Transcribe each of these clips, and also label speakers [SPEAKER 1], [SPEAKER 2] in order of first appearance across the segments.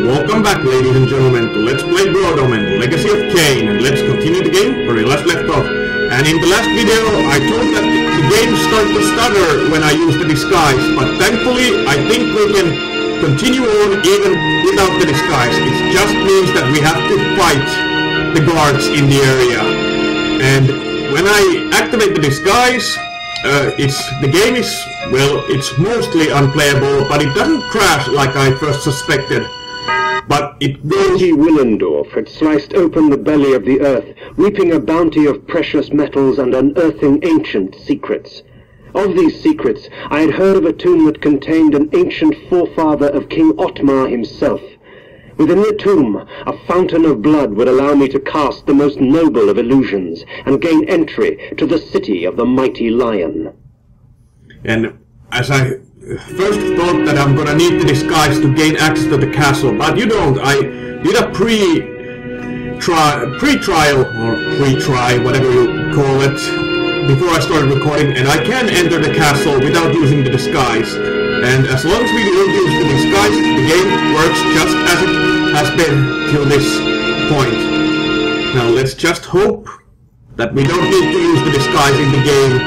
[SPEAKER 1] Welcome back, ladies and gentlemen, to Let's Play Blood Omen, Legacy of Kain, and let's continue the game where we last left off. And in the last video, I told that the game started to stutter when I used the disguise, but thankfully, I think we can continue on even without the disguise. It just means that we have to fight the guards in the area. And when I activate the disguise, uh, it's the game is well, it's mostly unplayable, but it doesn't crash like I first suspected. But it.
[SPEAKER 2] G. Willendorf had sliced open the belly of the earth, reaping a bounty of precious metals and unearthing ancient secrets. Of these secrets, I had heard of a tomb that contained an ancient forefather of King Otmar himself. Within the tomb, a fountain of blood would allow me to cast the most noble of illusions and gain entry to the city of the mighty lion.
[SPEAKER 1] And as I first thought that I'm gonna need the disguise to gain access to the castle, but you don't. I did a pre try pre-trial or pre-try, whatever you call it, before I started recording, and I can enter the castle without using the disguise. And as long as we don't use the disguise, the game works just as it has been till this point. Now let's just hope that we don't need to use the disguise in the game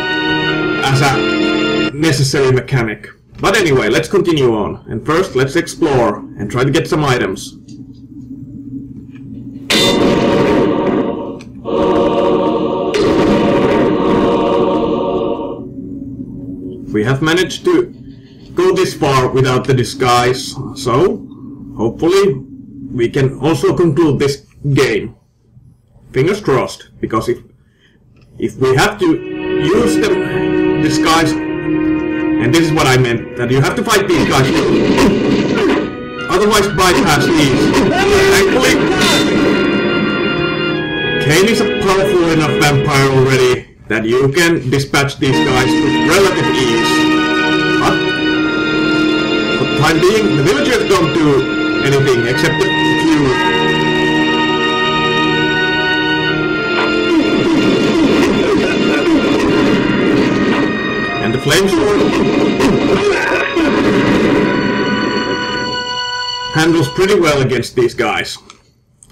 [SPEAKER 1] as a necessary mechanic. But anyway, let's continue on. And first, let's explore and try to get some items. We have managed to go this far without the disguise, so hopefully we can also conclude this game. Fingers crossed, because if if we have to use the disguise and this is what I meant, that you have to fight these guys. Otherwise bypass these. Thankfully, Kain is a powerful enough vampire already that you can dispatch these guys with relative ease. But, for the time being, the villagers don't do anything except a few and handles pretty well against these guys.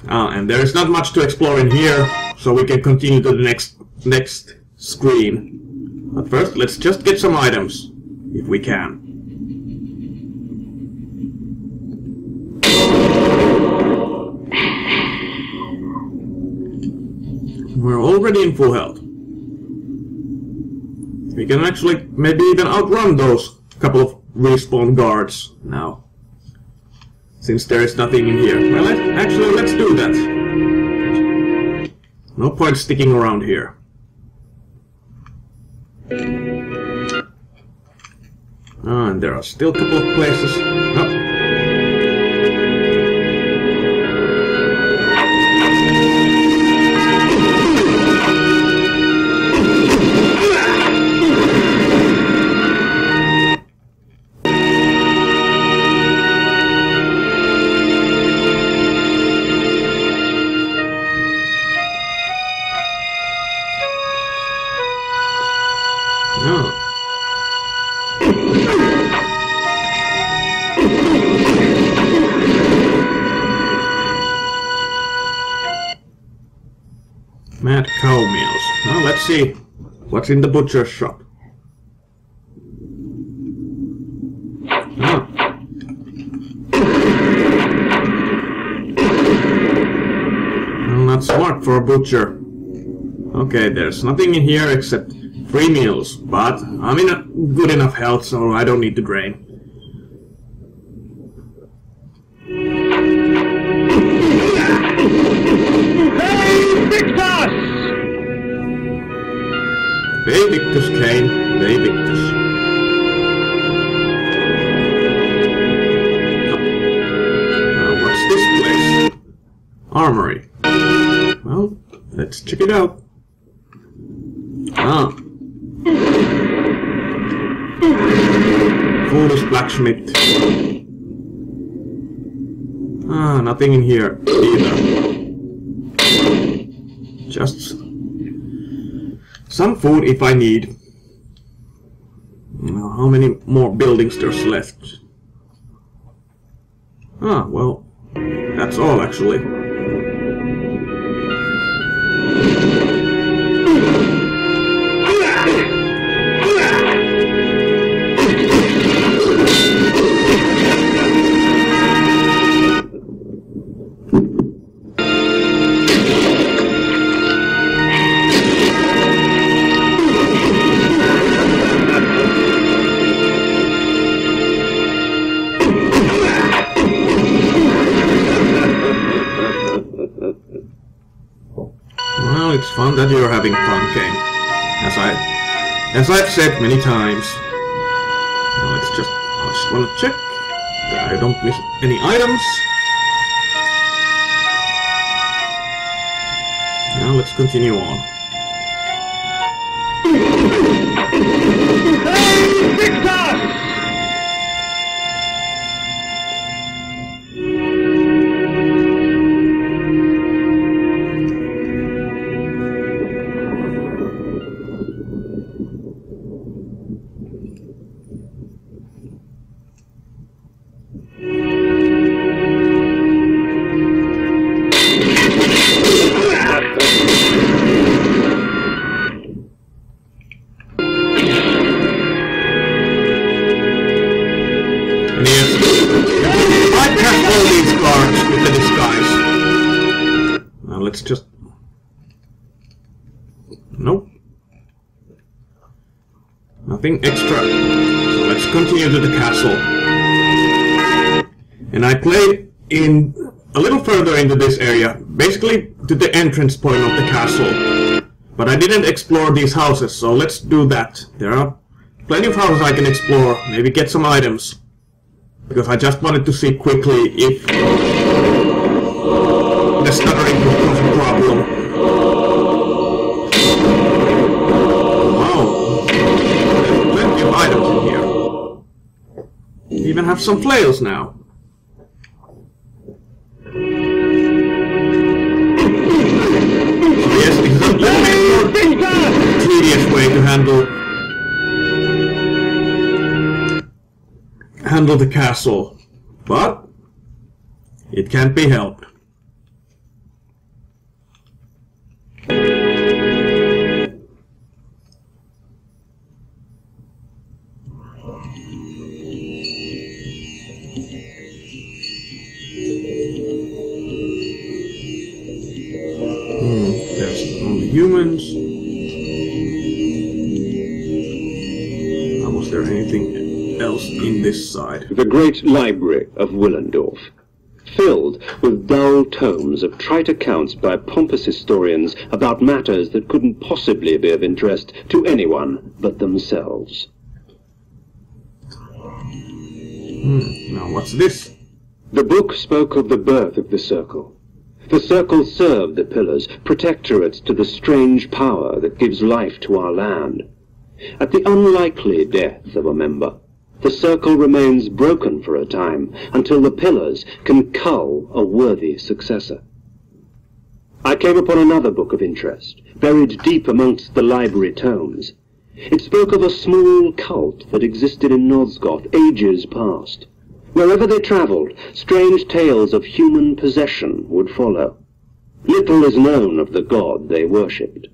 [SPEAKER 1] Uh, and there is not much to explore in here, so we can continue to the next next screen. But first, let's just get some items, if we can. We're already in full health. We can actually maybe even outrun those couple of respawn guards now. Since there is nothing in here. Well, let, actually, let's do that. No point sticking around here. Ah, and there are still a couple of places. Oh. In the butcher's shop. Not smart for a butcher. Okay, there's nothing in here except Free meals, but I'm in a good enough health, so I don't need to drain. Vae victis Kain, vae victis. Now what's this place? Armory. Well, let's check it out. Ah. Foolish blacksmith. Ah, nothing in here either. Just some food if I need. How many more buildings there's left? Ah, well, That's all, actually. Well, it's fun that you're having fun, Kain. As I, as I've said many times. Now let's just, I just want to check that I don't miss any items. Now let's continue on. And Nothing extra. So let's continue to the castle. And I played in a little further into this area, basically to the entrance point of the castle. But I didn't explore these houses, so let's do that. There are plenty of houses I can explore, maybe get some items. Because I just wanted to see quickly if the stuttering a problem. Of items in here. We even have some flails now. Oh, yes, it's a little tedious way to handle handle the castle, but it can't be helped. Humans. Now, was there anything else in this side?
[SPEAKER 2] The great library of Willendorf, filled with dull tomes of trite accounts by pompous historians about matters that couldn't possibly be of interest to anyone but themselves.
[SPEAKER 1] Hmm, now, what's this?
[SPEAKER 2] The book spoke of the birth of the Circle. The Circle served the Pillars, protectorates to the strange power that gives life to our land. At the unlikely death of a member, the Circle remains broken for a time until the Pillars can cull a worthy successor. I came upon another book of interest, buried deep amongst the library tomes. It spoke of a small cult that existed in Nosgoth ages past. Wherever they travelled, strange tales of human possession would follow. Little is known of the god they worshipped.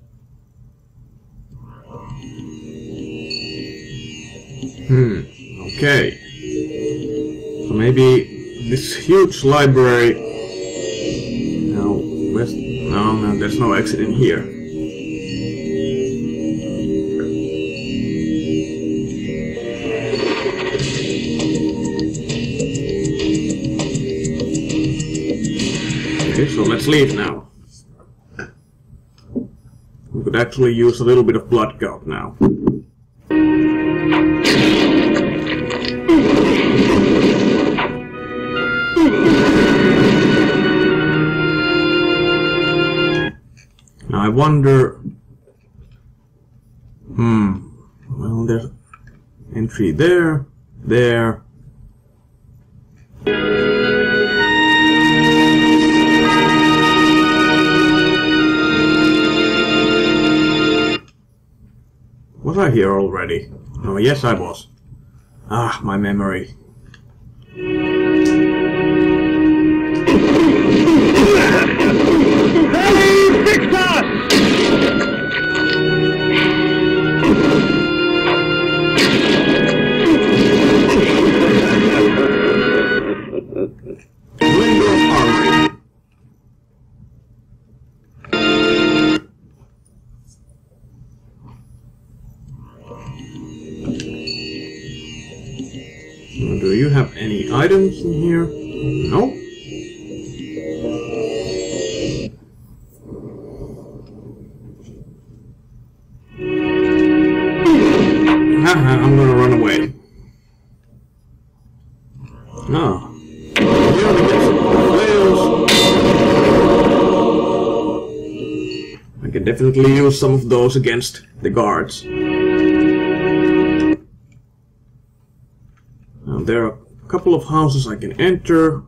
[SPEAKER 1] Hmm, okay. So maybe this huge library. No, where's no, no, there's no exit in here. Leave now. We could actually use a little bit of blood gout now. Now I wonder. Hmm. Well, there's entry there, there. Here already? Oh, yes, I was. Ah, my memory. Definitely use some of those against the guards. Now, there are a couple of houses I can enter.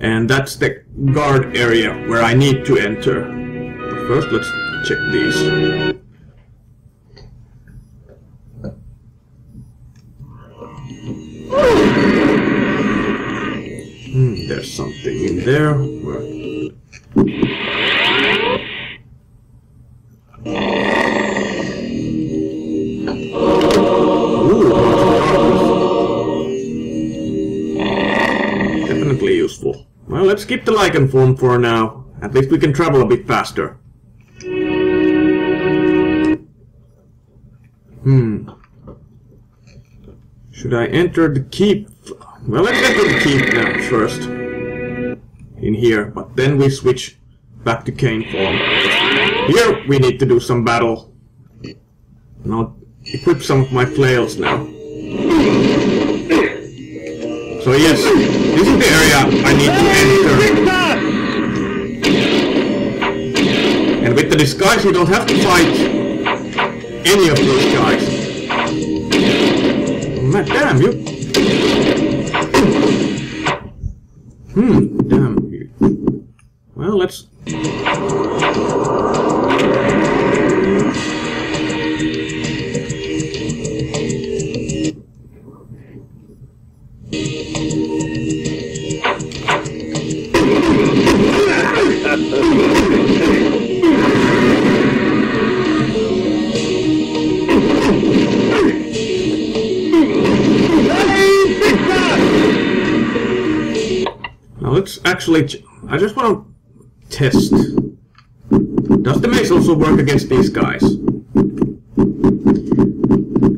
[SPEAKER 1] And that's the guard area where I need to enter. But first, let's check these. Hmm, there's something in there. Keep the lichen form for now. At least we can travel a bit faster. Hmm. Should I enter the keep? Well, let's enter the keep now first. In here, but then we switch back to Kain form. Here we need to do some battle. And I'll equip some of my flails now. So yes, this is the area I need to enter. And with the disguise you don't have to fight any of those guys. Man, damn you! Hmm, damn you. Well, let's... actually... I just want to test. Does the mace also work against these guys?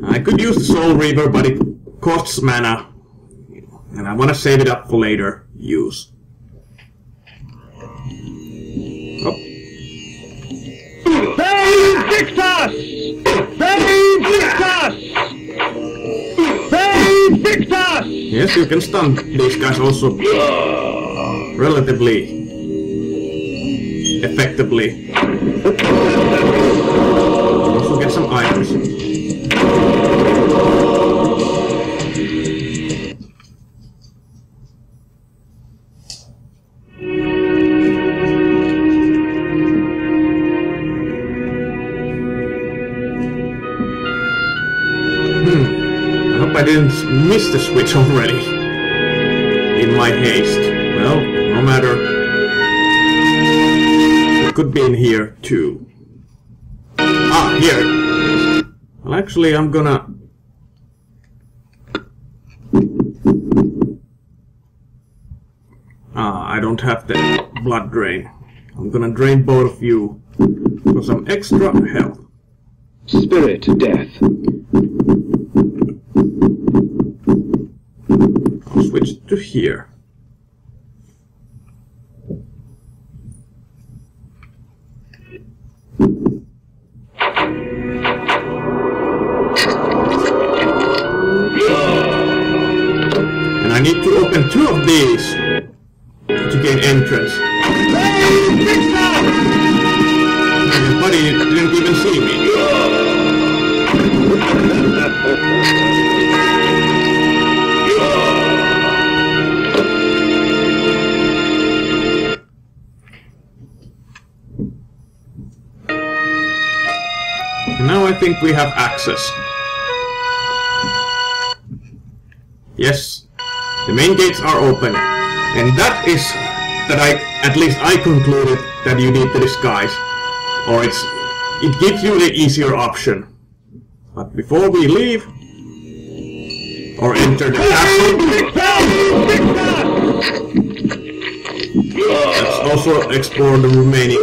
[SPEAKER 1] I could use the Soul Reaver, but it costs mana. And I want to save it up for later use. Oh,
[SPEAKER 3] Benedictus! Benedictus! Benedictus!
[SPEAKER 1] yes, you can stun these guys also relatively effectively. Also get some items. I hope I didn't miss the switch already. In my haste. Could be in here too. Ah, here. Well, actually, I'm gonna. Ah, I don't have the blood drain. I'm gonna drain both of you for some extra health.
[SPEAKER 2] Spirit death.
[SPEAKER 1] I'll switch to here. And I need to open two of these to gain entrance. And your buddy didn't even see me. Think we have access. Yes, the main gates are open. And that is that I, at least I concluded that you need the disguise. Or it's, it gives you the easier option. But before we leave, or enter the castle, let's also explore the remaining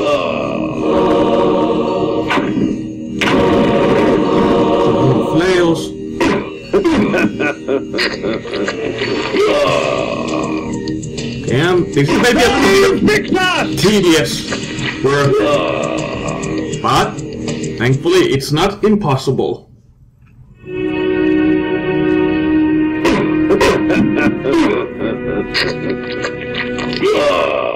[SPEAKER 1] flails. Damn, this is maybe a bit tedious work. But thankfully it's not impossible. Oh,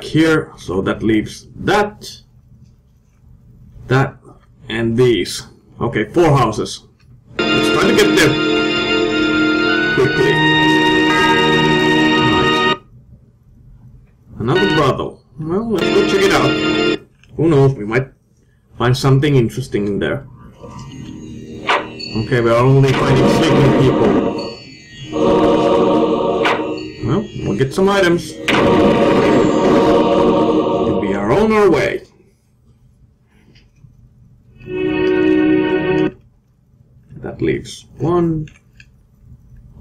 [SPEAKER 1] back here, so that leaves that, that, and these. Okay, four houses. Let's try to get there quickly. Another brothel. Well, let's go check it out. Who knows, we might find something interesting in there. Okay, we are only finding sleeping people. Well, we'll get some items. And we are on our way. That leaves one.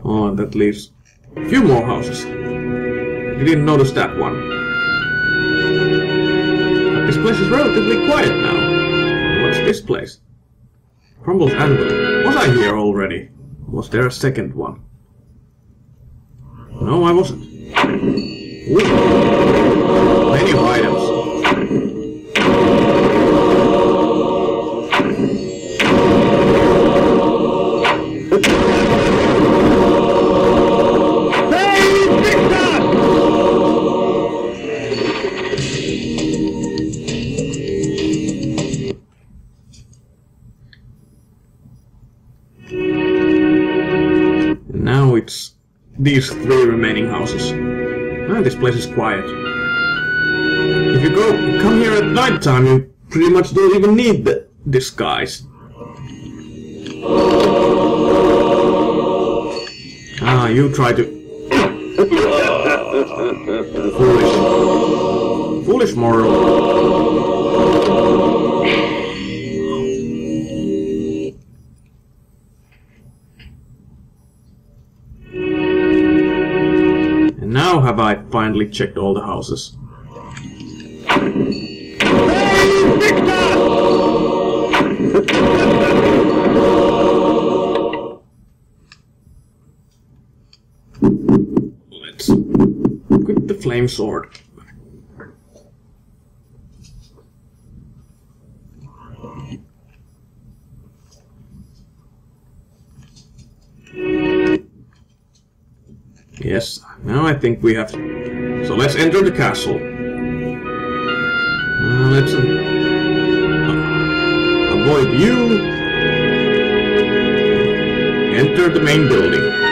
[SPEAKER 1] Oh, that leaves a few more houses. You didn't notice that one. But this place is relatively quiet now. What's this place? Crumbles Anvil. Was I here already? Was there a second one? No, I wasn't. Ooh. Many items. These three remaining houses. Ah, this place is quiet. At night time, you pretty much don't even need the disguise. Ah, you try to. Foolish. Foolish moral. And now have I finally checked all the houses. Sword. Yes, now I think we have. So let's enter the castle. Uh, let's uh, avoid you. Enter the main building.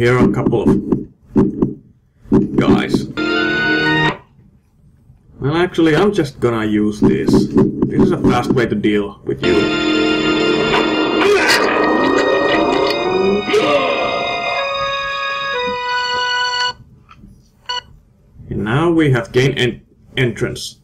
[SPEAKER 1] Here are a couple of guys. Well, actually, I'm just gonna use this. This is a fast way to deal with you. And now we have gained en entrance.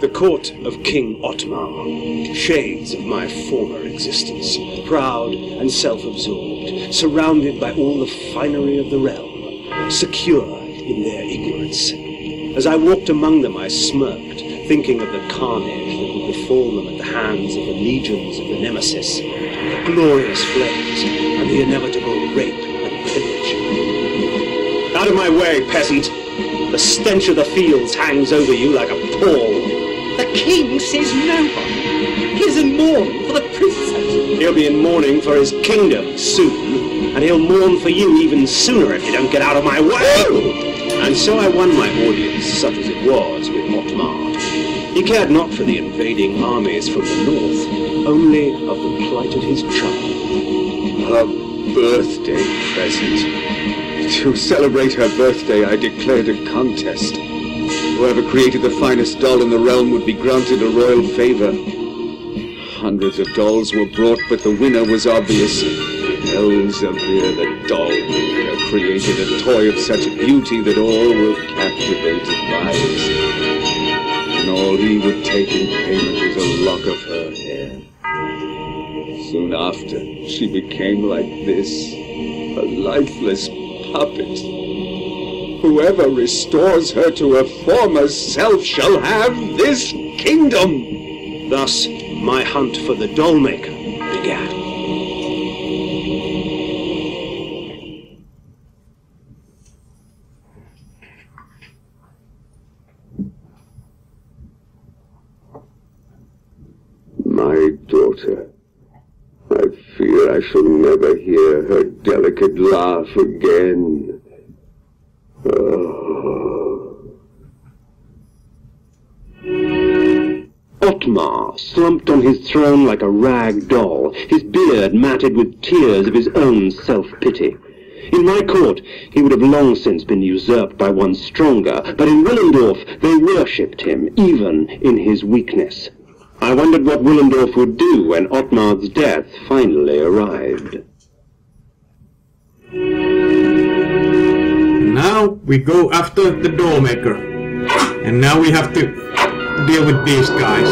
[SPEAKER 2] The court of King Otmar, shades of my former existence, proud and self-absorbed, surrounded by all the finery of the realm, secure in their ignorance. As I walked among them, I smirked, thinking of the carnage that would befall them at the hands of the legions of the Nemesis, the glorious flames, and the inevitable rape and pillage. Out of my way, peasant! The stench of the fields hangs over you like a pall.
[SPEAKER 4] The king says no one. He is in mourning for the princess.
[SPEAKER 2] He'll be in mourning for his kingdom soon, and he'll mourn for you even sooner if you don't get out of my way. And so I won my audience, such as it was, with Otmar. He cared not for the invading armies from the north, only of the plight of his child.
[SPEAKER 5] Her birthday present. To celebrate her birthday, I declared a contest. Whoever created the finest doll in the realm would be granted a royal favor. Hundreds of dolls were brought, but the winner was obvious. Elzevir, the doll maker created a toy of such beauty that all were captivated by it. And all he would take in payment was a lock of her hair. Soon after, she became like this, a lifeless puppet. Whoever restores her to her former self shall have this kingdom.
[SPEAKER 6] Thus, my hunt for the doll maker began.
[SPEAKER 5] My daughter. I fear I shall never hear her delicate laugh again.
[SPEAKER 2] Otmar slumped on his throne like a rag doll, his beard matted with tears of his own self-pity. In my court, he would have long since been usurped by one stronger, but in Willendorf they worshipped him, even in his weakness. I wondered what Willendorf would do when Otmar's death finally arrived.
[SPEAKER 1] Now we go after the doll maker. And now we have to deal with these guys.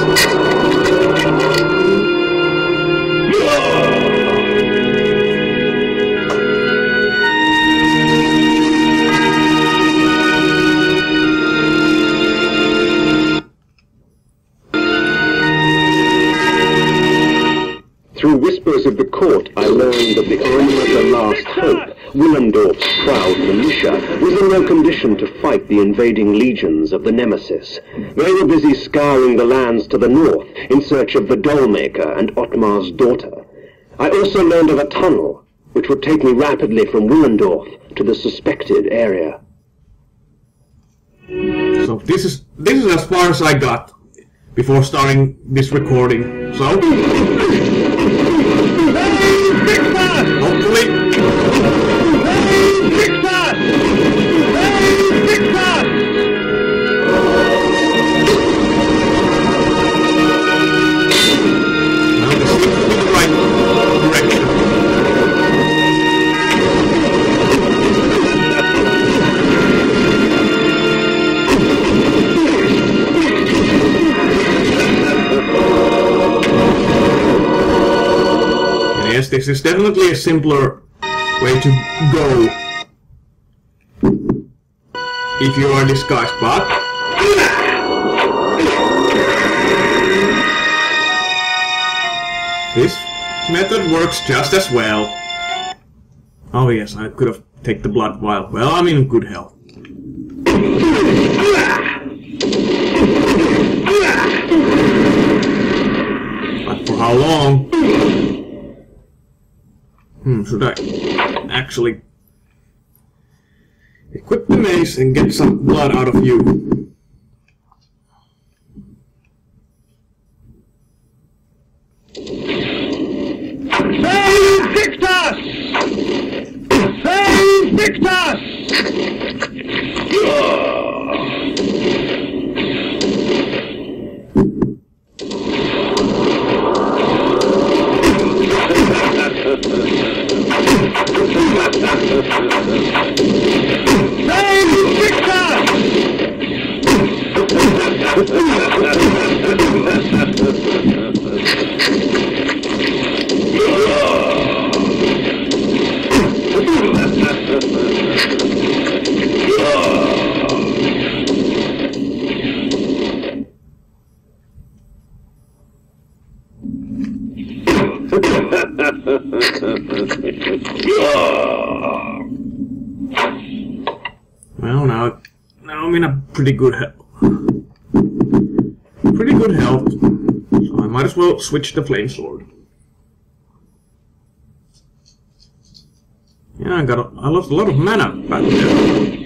[SPEAKER 2] Through whispers of the court, I learned that the army of the Last Hope, Willendorf's proud militia, was in no condition to fight the invading legions of the Nemesis. They were busy scouring the lands to the north in search of the Dollmaker and Otmar's daughter. I also learned of a tunnel, which would take me rapidly from Willendorf to the suspected area.
[SPEAKER 1] So this is this is as far as I got before starting this recording. So This is definitely a simpler way to go if you are disguised, but this method works just as well. Oh yes, I could have taken the blood vial. Well, I'm in good health. But for how long? Hmm, should I actually equip the mace and get some blood out of you?
[SPEAKER 3] Vae victis! Vae victis! Vae victis!
[SPEAKER 1] Well, now, now I'm in a pretty good health. Pretty good health. So I might as well switch the flame sword. Yeah, I got a, I lost a lot of mana back there.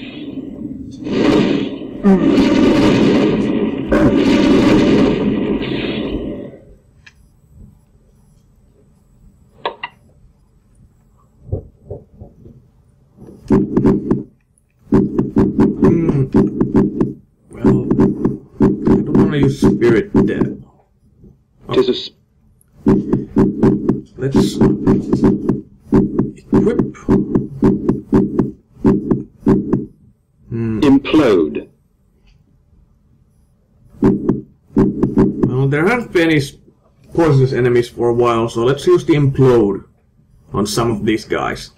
[SPEAKER 1] Well, I don't want to use spirit death.
[SPEAKER 2] Tis a s-
[SPEAKER 1] Let's equip Well, there haven't been any poisonous enemies for a while, so let's use the implode on some of these guys.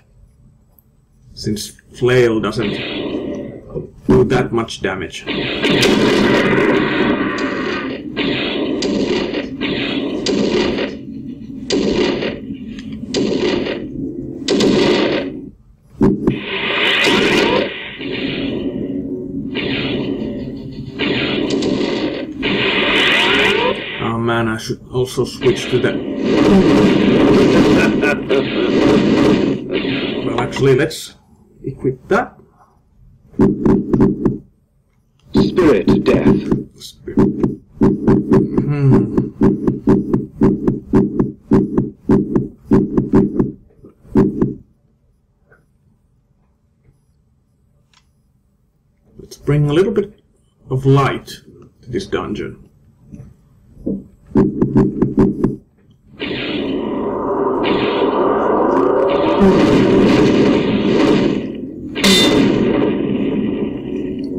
[SPEAKER 1] Since flail doesn't do that much damage. Oh man, I should also switch to the... well, actually, let's equip that.
[SPEAKER 2] Spirit death. Hmm.
[SPEAKER 1] Let's bring a little bit of light to this dungeon.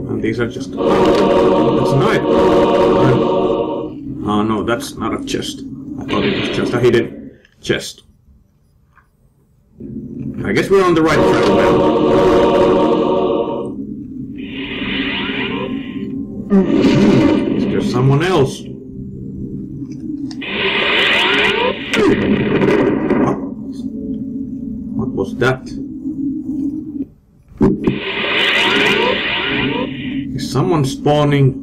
[SPEAKER 1] And these just... That's nice. Oh no, that's not a chest. I thought it was just a hidden chest. I guess we're on the right track now. Is there someone else? What? What was that? Someone spawning?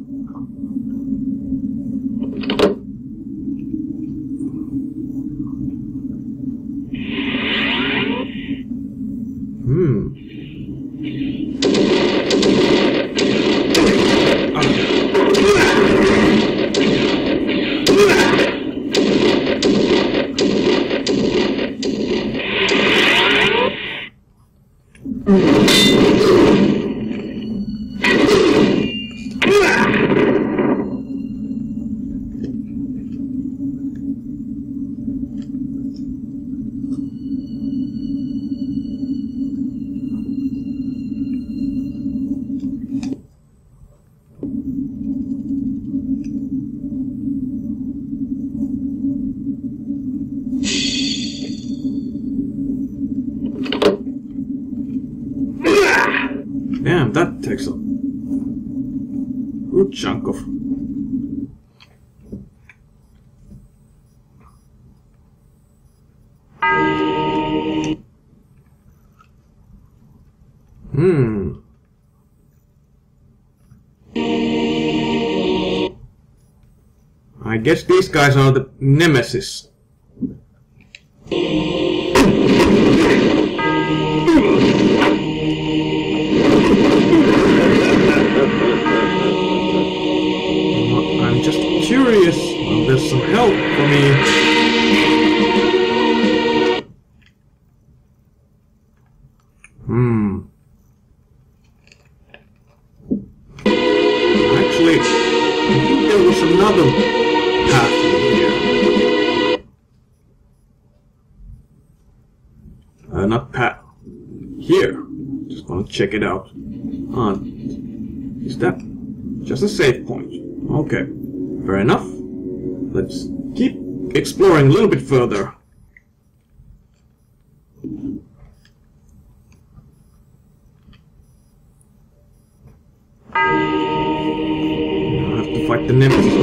[SPEAKER 1] Chunk of. Hmm. I guess these guys are the nemesis. There's some help for me. Hmm. Actually, I think there was another path here. Uh, not path. Here. Just to check it out. Uh, is that just a save point? Okay, fair enough. Let's keep exploring a little bit further. I have to fight the nemesis.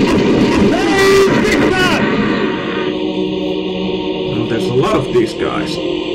[SPEAKER 1] Well, there's a lot of these guys.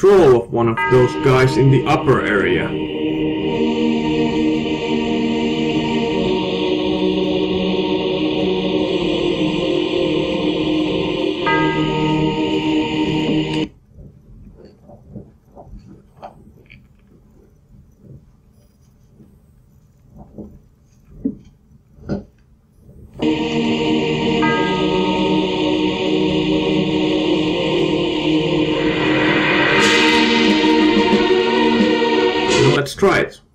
[SPEAKER 1] Control of one of those guys in the upper area. Now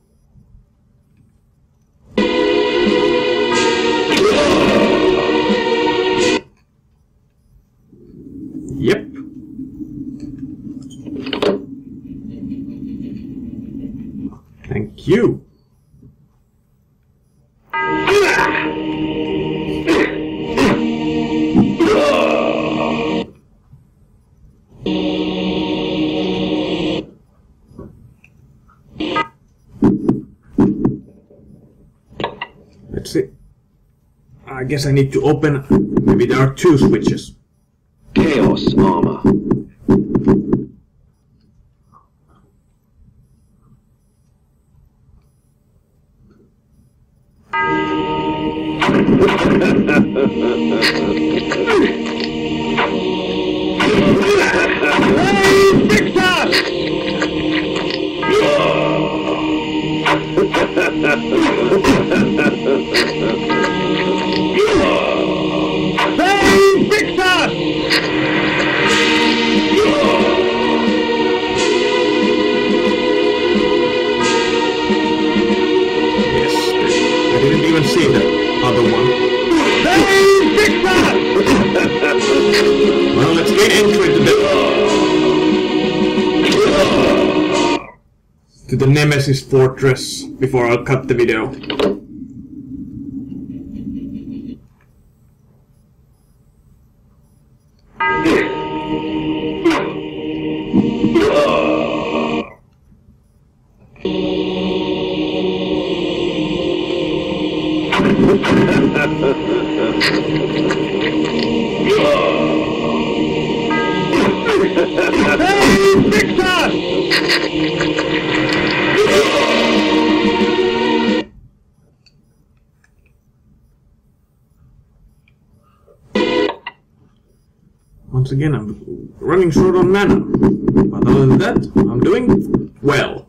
[SPEAKER 1] guess I need to open. Maybe there are two switches.
[SPEAKER 5] Chaos armor.
[SPEAKER 1] Vae victis! See the other one.
[SPEAKER 3] Vae victis!
[SPEAKER 1] Well, let's get entry to the to the Nemesis Fortress before I'll cut the video. Once again, I'm running short on mana. But other than that, I'm doing well.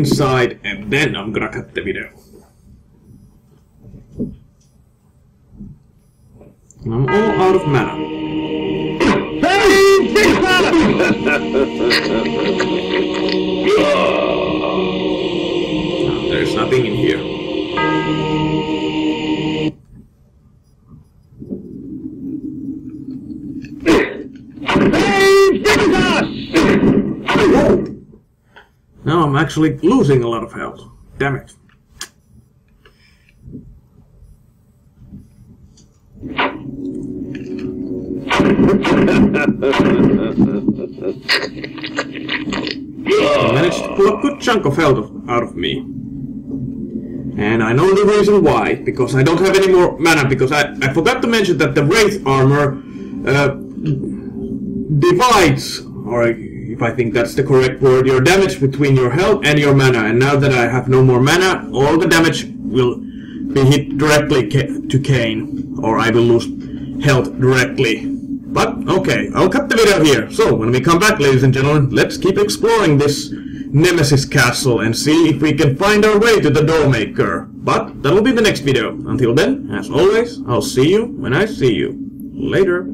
[SPEAKER 1] Inside and then I'm gonna cut the video. I'm all out of mana.
[SPEAKER 3] Vae victis!
[SPEAKER 1] Ah, There's nothing in here. Actually losing a lot of health. Damn it. Managed to pull a good chunk of health out of me. And I know the reason why, because I don't have any more mana, because I, I forgot to mention that the Wraith armor uh, divides, or I think that's the correct word, your damage between your health and your mana. And now that I have no more mana, all the damage will be hit directly to Kain, or I will lose health directly. But okay, I'll cut the video here. So when we come back, ladies and gentlemen, let's keep exploring this Nemesis Castle and see if we can find our way to the Dollmaker. But that'll be the next video. Until then, as always, I'll see you when I see you. Later.